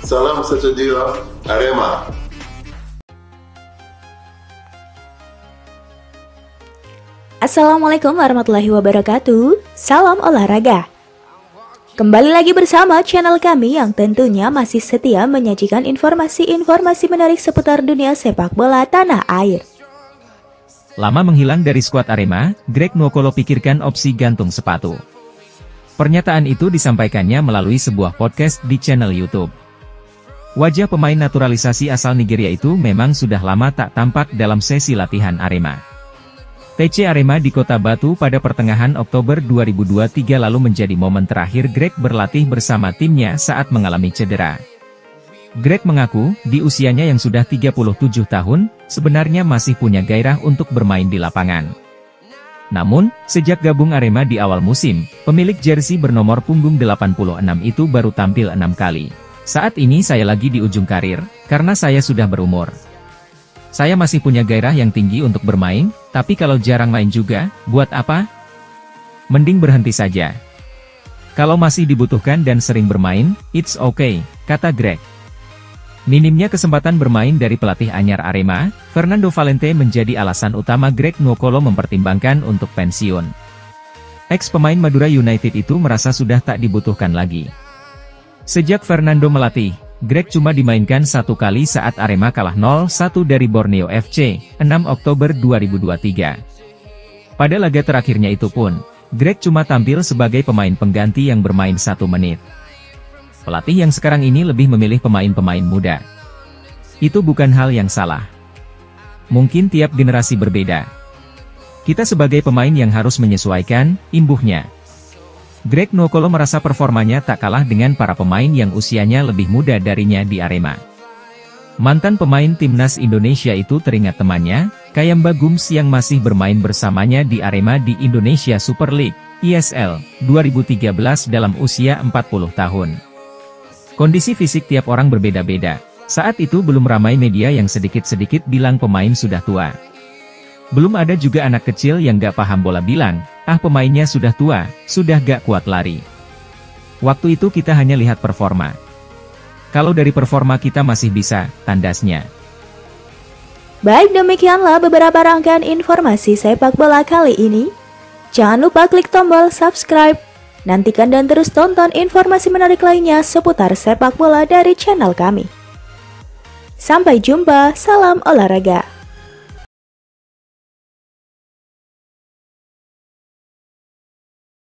Salam jiwa, Arema. Assalamualaikum warahmatullahi wabarakatuh. Salam olahraga. Kembali lagi bersama channel kami yang tentunya masih setia menyajikan informasi-informasi menarik seputar dunia sepak bola tanah air. Lama menghilang dari skuad Arema, Greg Nwokolo pikirkan opsi gantung sepatu. Pernyataan itu disampaikannya melalui sebuah podcast di channel YouTube. Wajah pemain naturalisasi asal Nigeria itu memang sudah lama tak tampak dalam sesi latihan Arema. TC Arema di Kota Batu pada pertengahan Oktober 2023 lalu menjadi momen terakhir Greg berlatih bersama timnya saat mengalami cedera. Greg mengaku, di usianya yang sudah 37 tahun, sebenarnya masih punya gairah untuk bermain di lapangan. Namun, sejak gabung Arema di awal musim, pemilik jersey bernomor punggung 86 itu baru tampil enam kali. Saat ini saya lagi di ujung karir, karena saya sudah berumur. Saya masih punya gairah yang tinggi untuk bermain, tapi kalau jarang main juga, buat apa? Mending berhenti saja. Kalau masih dibutuhkan dan sering bermain, it's okay, kata Greg. Minimnya kesempatan bermain dari pelatih anyar Arema, Fernando Valente menjadi alasan utama Greg Nwokolo mempertimbangkan untuk pensiun. Ex pemain Madura United itu merasa sudah tak dibutuhkan lagi. Sejak Fernando melatih, Greg cuma dimainkan satu kali saat Arema kalah 0-1 dari Borneo FC, 6 Oktober 2023. Pada laga terakhirnya itu pun, Greg cuma tampil sebagai pemain pengganti yang bermain satu menit. Pelatih yang sekarang ini lebih memilih pemain-pemain muda. Itu bukan hal yang salah. Mungkin tiap generasi berbeda. Kita sebagai pemain yang harus menyesuaikan, imbuhnya. Greg Nwokolo merasa performanya tak kalah dengan para pemain yang usianya lebih muda darinya di Arema. Mantan pemain timnas Indonesia itu teringat temannya, Kayamba Gums yang masih bermain bersamanya di Arema di Indonesia Super League, ISL, 2013 dalam usia 40 tahun. Kondisi fisik tiap orang berbeda-beda. Saat itu belum ramai media yang sedikit-sedikit bilang pemain sudah tua. Belum ada juga anak kecil yang gak paham bola bilang, ah pemainnya sudah tua, sudah gak kuat lari. Waktu itu kita hanya lihat performa. Kalau dari performa kita masih bisa, tandasnya. Baik demikianlah beberapa rangkaian informasi sepak bola kali ini. Jangan lupa klik tombol subscribe. Nantikan dan terus tonton informasi menarik lainnya seputar sepak bola dari channel kami. Sampai jumpa, salam olahraga.